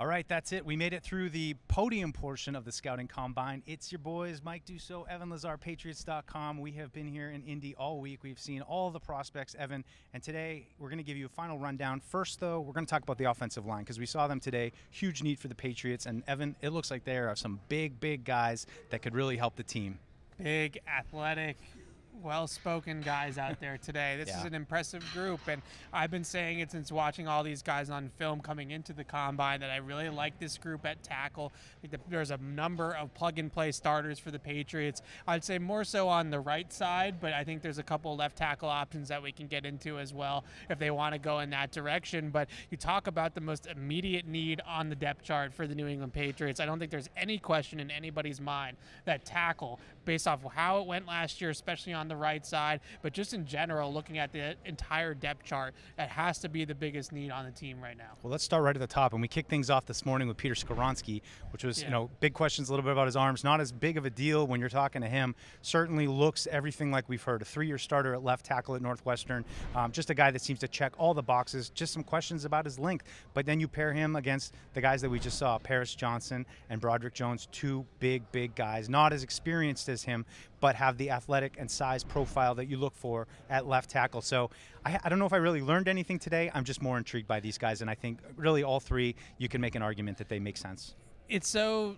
All right, that's it. We made it through the podium portion of the scouting combine. It's your boys, Mike Dussault, Evan Lazar, Patriots.com. We have been here in Indy all week. We've seen all the prospects, Evan, and today we're going to give you a final rundown. First, though, we're going to talk about the offensive line because we saw them today. Huge need for the Patriots, and Evan, it looks like there are some big, big guys that could really help the team. Big, athletic, well-spoken guys out there today. This Yeah. is an impressive group, and I've been saying it since watching all these guys on film coming into the combine that I really like this group at tackle. I think that there's a number of plug-and-play starters for the Patriots. I'd say more so on the right side, but I think there's a couple left tackle options that we can get into as well if they want to go in that direction. But you talk about the most immediate need on the depth chart for the New England Patriots. I don't think there's any question in anybody's mind that tackle, based off of how it went last year, especially on the right side, but just in general, looking at the entire depth chart, that has to be the biggest need on the team right now. Well, let's start right at the top. And we kicked things off this morning with Peter Skoronski, which was, you know, big questions a little bit about his arms. Not as big of a deal when you're talking to him. Certainly looks everything like we've heard. A three year starter at left tackle at Northwestern. Um, just a guy that seems to check all the boxes. Just some questions about his length. But then you pair him against the guys that we just saw Paris Johnson and Broderick Jones, two big, big guys. Not as experienced as him, but have the athletic and size profile that you look for at left tackle. So I, I don't know if I really learned anything today. I'm just more intrigued by these guys, and I think really all three, you can make an argument that they make sense. It's so.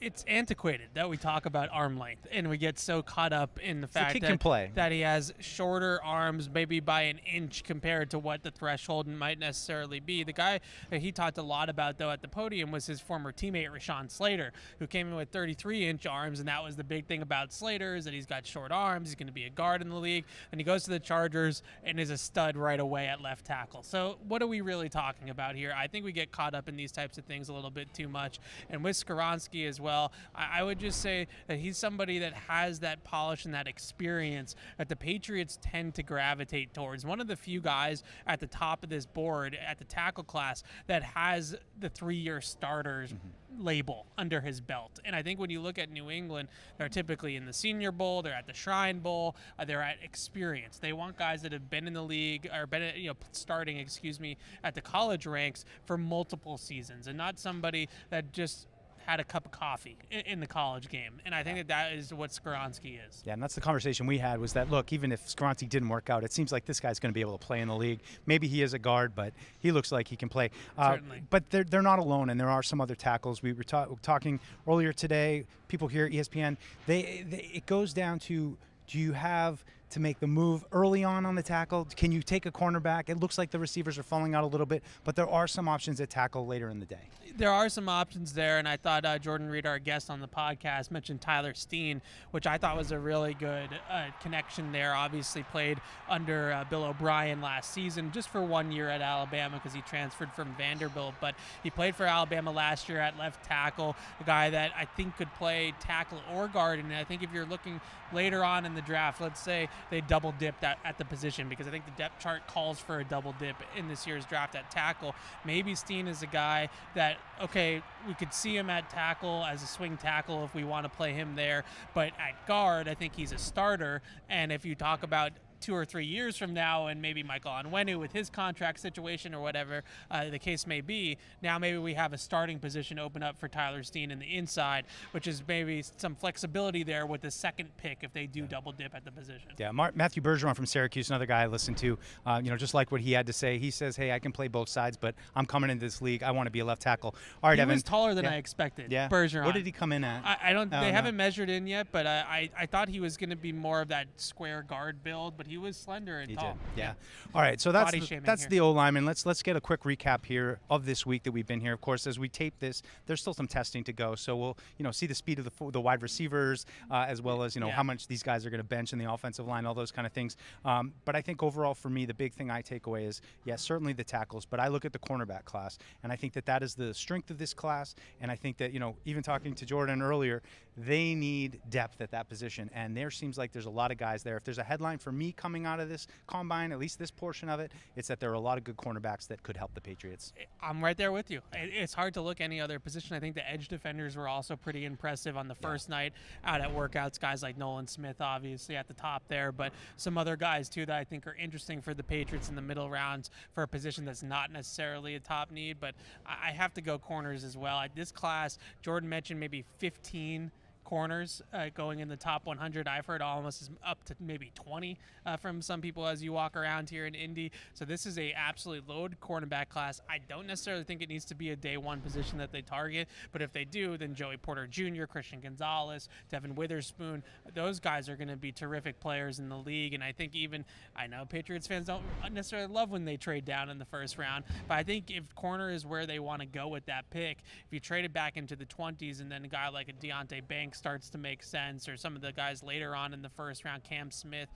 It's antiquated that we talk about arm length, and we get so caught up in the fact that, can play. that he has shorter arms, maybe by an inch compared to what the threshold might necessarily be. The guy that he talked a lot about, though, at the podium was his former teammate Rashawn Slater, who came in with 33-inch arms, and that was the big thing about Slater is that he's got short arms. He's going to be a guard in the league, and he goes to the Chargers and is a stud right away at left tackle. So, what are we really talking about here? I think we get caught up in these types of things a little bit too much, and with Skoronski as well, I, I would just say that he's somebody that has that polish and that experience that the Patriots tend to gravitate towards. One of the few guys at the top of this board at the tackle class that has the three-year starters label under his belt. And I think when you look at New England, they're typically in the Senior Bowl, they're at the Shrine Bowl, uh, they're at experience. They want guys that have been in the league or been, you know, starting, excuse me, at the college ranks for multiple seasons, and not somebody that just had a cup of coffee in, in the college game. And I think that that is what Skoronski is. Yeah, and that's the conversation we had was that look, even if Skoronski didn't work out, it seems like this guy's going to be able to play in the league. Maybe he is a guard, but he looks like he can play. Uh, Certainly. But they're, they're not alone, and there are some other tackles. We were ta- talking earlier today. People here at ESPN, they, they it goes down to do you have to make the move early on on the tackle? Can you take a cornerback? It looks like the receivers are falling out a little bit, but there are some options at tackle later in the day. there are some options there, and I thought uh, Jordan Reid, our guest on the podcast, mentioned Tyler Steen, which I thought was a really good uh, connection there. Obviously, played under uh, Bill O'Brien last season, just for one year at Alabama because he transferred from Vanderbilt. But he played for Alabama last year at left tackle, a guy that I think could play tackle or guard. And I think if you're looking later on in the draft, let's say they double dipped at, at the position because I think the depth chart calls for a double dip in this year's draft at tackle. Maybe Steen is a guy that okay, we could see him at tackle as a swing tackle if we want to play him there, but at guard, I think he's a starter. And if you talk about two or three years from now, and maybe Michael Onwenu with his contract situation or whatever uh, the case may be, now maybe we have a starting position open up for Tyler Steen in the inside, which is maybe some flexibility there with the second pick if they do double dip at the position. Yeah, Mar- Matthew Bergeron from Syracuse, another guy I listened to. Uh, you know, just like what he had to say. He says, "Hey, I can play both sides, but I'm coming into this league. I want to be a left tackle." All right, He Evan. was taller than yeah. I expected. Yeah. Bergeron. What did he come in at? I, I don't. I they don't haven't measured in yet, but I, I, I thought he was going to be more of that square guard build, but he was slender and He tall. did. Yeah. All right. So that's Body the, that's here. the O lineman. Let's let's get a quick recap here of this week that we've been here. Of course, as we tape this, there's still some testing to go. So we'll you know see the speed of the the wide receivers uh, as well as you know Yeah. how much these guys are going to bench in the offensive line, all those kind of things. Um, but I think overall for me, the big thing I take away is yes, certainly the tackles, but I look at the cornerback class, and I think that that is the strength of this class. And I think that you know even talking to Jordan earlier, they need depth at that position, and there seems like there's a lot of guys there. If there's a headline for Meek, coming out of this combine, at least this portion of it, it's that there are a lot of good cornerbacks that could help the Patriots. I'm right there with you. It's hard to look any other position. I think the edge defenders were also pretty impressive on the first yeah. night out at workouts. Guys like Nolan Smith, obviously at the top there, but some other guys too that I think are interesting for the Patriots in the middle rounds for a position that's not necessarily a top need. But I have to go corners as well. This class, Jordan mentioned maybe 15 corners uh, going in the top 100. I've heard almost as up to maybe 20 uh, from some people as you walk around here in Indy. So this is a absolutely loaded cornerback class. I don't necessarily think it needs to be a day one position that they target, but if they do, then Joey Porter Jr., Christian Gonzalez, Devin Witherspoon, those guys are going to be terrific players in the league. And I think even I know Patriots fans don't necessarily love when they trade down in the first round, but I think if corner is where they want to go with that pick, if you trade it back into the 20s and then a guy like a Deonte Banks starts to make sense, or some of the guys later on in the first round, Cam Smith,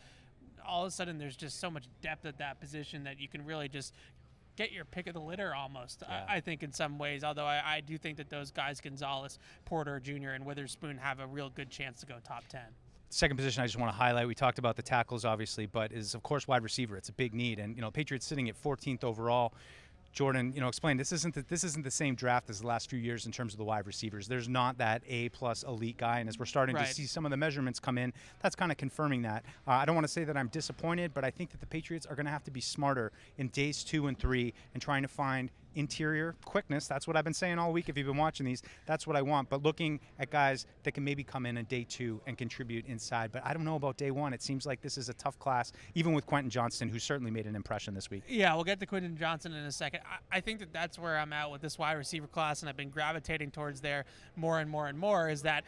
all of a sudden there's just so much depth at that position that you can really just get your pick of the litter almost. Yeah. I, I, think in some ways, although I, I, do think that those guys, Gonzalez, Porter Jr., and Witherspoon, have a real good chance to go top 10. Second position I just want to highlight, we talked about the tackles obviously, but is of course wide receiver. It's a big need. And, you know, Patriots sitting at 14th overall. Jordan, you know, explain this isn't the, this isn't the same draft as the last few years in terms of the wide receivers. There's not that A plus elite guy, and as we're starting right. to see some of the measurements come in, that's kind of confirming that. Uh, I don't want to say that I'm disappointed, but I think that the Patriots are going to have to be smarter in days two and three and trying to find interior quickness. That's what I've been saying all week. If you've been watching these, that's what I want. But looking at guys that can maybe come in on day two and contribute inside. But I don't know about day one. It seems like this is a tough class, even with Quentin Johnston, who certainly made an impression this week. Yeah, we'll get to Quentin Johnston in a second. I, I think that that's where I'm at with this wide receiver class, and I've been gravitating towards there more and more and more. Is that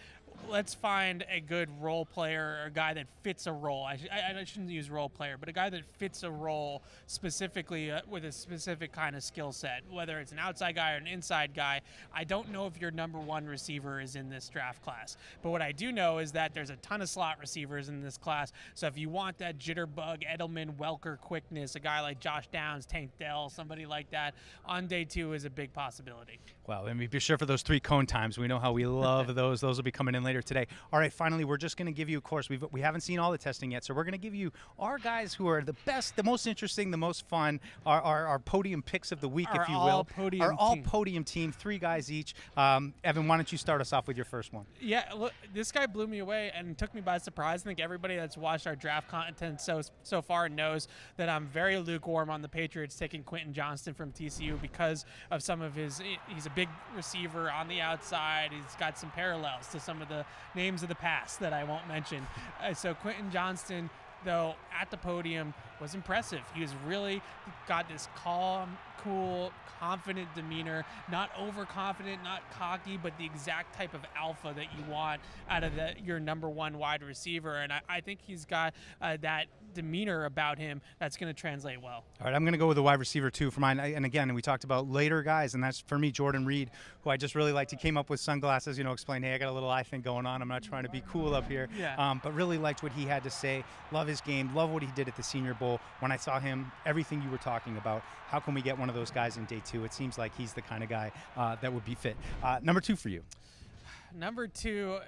let's find a good role player or a guy that fits a role. I, sh- I, I, shouldn't use role player, but a guy that fits a role specifically uh, with a specific kind of skill set, whether it's an outside guy or an inside guy. I don't know if your number one receiver is in this draft class, but what I do know is that there's a ton of slot receivers in this class. So if you want that jitterbug, Edelman, Welker quickness, a guy like Josh Downs, Tank Dell, somebody like that on day two is a big possibility. Well, and be sure for those three cone times. We know how we love those. Those will be coming in later today. All right, finally, we're just going to give you, of course, we've, we haven't seen all the testing yet, so we're going to give you our guys who are the best, the most interesting, the most fun, our, our, our podium picks of the week, our if you will. Podium our all podium team, three guys each. Um, Evan, why don't you start us off with your first one? Yeah, look, this guy blew me away and took me by surprise. I think everybody that's watched our draft content so so far knows that I'm very lukewarm on the Patriots taking Quentin Johnston from TCU because of some of his. He's a big receiver on the outside. He's got some parallels to some of the names of the past that I won't mention. Uh, so Quentin Johnston, though, at the podium was impressive. He was really got this calm, cool, confident demeanor, not overconfident, not cocky, but the exact type of alpha that you want out of the, your number one wide receiver. And I, I think he's got uh, that demeanor about him that's going to translate well. All right, I'm going to go with the wide receiver too for mine. And again, we talked about later guys, and that's for me Jayden Reed, who I just really liked. He came up with sunglasses, you know, explain, hey, I got a little eye thing going on. I'm not trying to be cool up here. Yeah. Um, but really liked what he had to say. Love his game. Love what he did at the Senior Bowl. When I saw him, everything you were talking about. How can we get one of those guys in day two? It seems like he's the kind of guy uh, that would be fit. Uh, number two for you. Number two,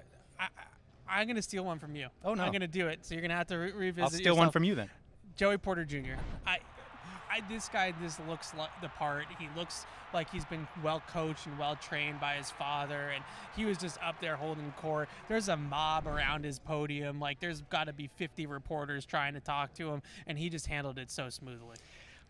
I, am going to steal one from you. Oh no! I'm going to do it. So you're going to have to re- revisit. I'll steal yourself. one from you then. Joey Porter Jr. I, I, this guy just looks like the part. He looks like he's been well coached and well trained by his father, and he was just up there holding court. There's a mob around his podium. Like there's got to be 50 reporters trying to talk to him, and he just handled it so smoothly.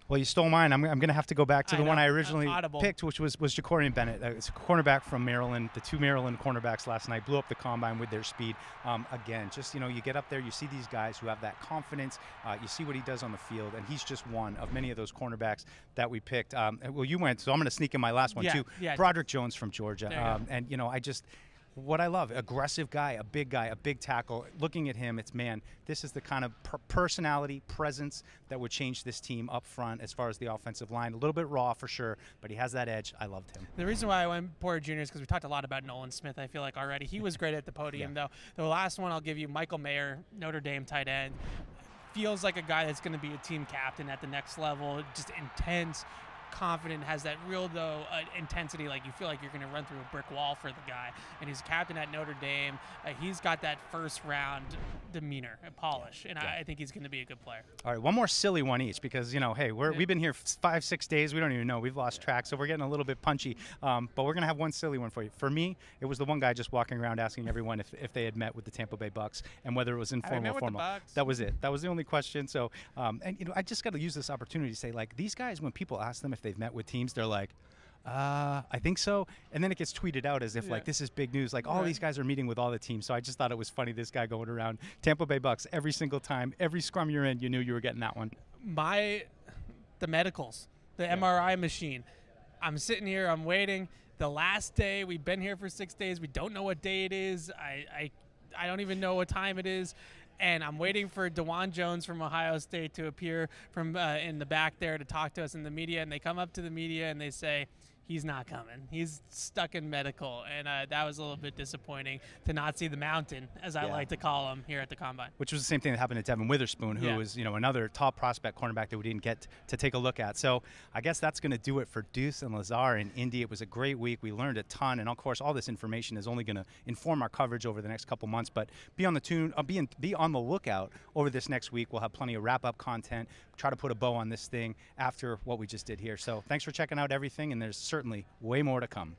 Well, you stole mine. I'm, I'm going to have to go back to the one I originally picked, which was was Jakorian Bennett. Uh, it's a cornerback from Maryland. The two Maryland cornerbacks last night blew up the combine with their speed. Um, again, just you know, you get up there, you see these guys who have that confidence. Uh, you see what he does on the field, and he's just one of many of those cornerbacks that we picked. Um, well, you went, so I'm going to sneak in my last one yeah, too. Yeah. Broderick Jones from Georgia, um, and you know, I just what I love aggressive guy, a big guy, a big tackle. Looking at him, it's man, this is the kind of per- personality, presence that would change this team up front as far as the offensive line. A little bit raw for sure, but he has that edge. I loved him. The reason why I went Porter Jr. is because we talked a lot about Nolan Smith, I feel like already. He was great at the podium, yeah. though. The last one I'll give you Michael Mayer, Notre Dame tight end. Feels like a guy that's going to be a team captain at the next level, just intense confident, has that real though uh, intensity. Like you feel like you're going to run through a brick wall for the guy. And he's captain at Notre Dame. Uh, he's got that first round demeanor and polish, and I, I think he's going to be a good player. All right, one more silly one each because you know, hey, we're, Yeah. we've been here five, six days. We don't even know. We've lost track, so we're getting a little bit punchy. Um, but we're gonna have one silly one for you. For me, it was the one guy just walking around asking everyone if, if they had met with the Tampa Bay Bucks and whether it was informal or formal. That was it. That was the only question. So, um, and you know, I just got to use this opportunity to say, like, these guys, when people ask them if they've met with teams, they're like. Uh, I think so. And then it gets tweeted out as if Yeah. like this is big news. Like all Right. these guys are meeting with all the teams. So I just thought it was funny. This guy going around Tampa Bay Bucks every single time, every scrum you're in, you knew you were getting that one. my the medicals, the MRI machine. I'm sitting here, I'm waiting. The last day, we've been here for six days. We don't know what day it is. I I, I don't even know what time it is. And I'm waiting for Dawand Jones from Ohio State to appear from uh, in the back there to talk to us in the media. And they come up to the media and they say, he's not coming. He's stuck in medical. And uh, that was a little bit disappointing to not see the mountain, as I Yeah. like to call him here at the combine. which was the same thing that happened to Devin Witherspoon, who Yeah. was you know another top prospect cornerback that we didn't get to take a look at. So I guess that's going to do it for Deuce and Lazar in Indy. It was a great week. We learned a ton, and of course, all this information is only going to inform our coverage over the next couple months. But be on the tune, uh, be in, be on the lookout over this next week. We'll have plenty of wrap up content. Try to put a bow on this thing after what we just did here. So thanks for checking out everything, and there's certainly way more to come.